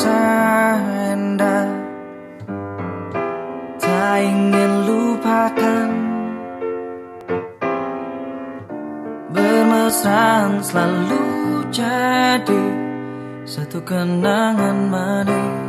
Saya Tak ingin lupakan Bermesraan selalu jadi Satu kenangan manis.